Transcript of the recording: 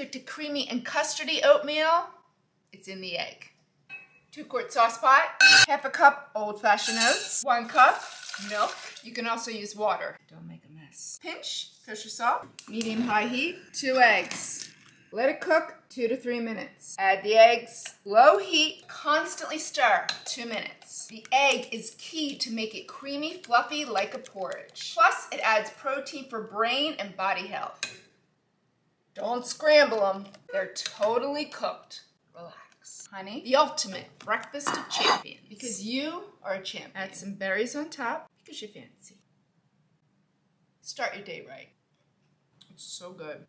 secret to creamy and custardy oatmeal? It's in the egg. Two quart sauce pot, half a cup old fashioned oats, one cup milk. You can also use water. Don't make a mess. Pinch kosher salt, medium high heat, two eggs. Let it cook two to three minutes. Add the eggs, low heat, constantly stir, two minutes. The egg is key to make it creamy, fluffy like a porridge. Plus, it adds protein for brain and body health. Don't scramble them. They're totally cooked. Relax. Honey, the ultimate breakfast of champions. Because you are a champion. Add some berries on top because you fancy. Start your day right. It's so good.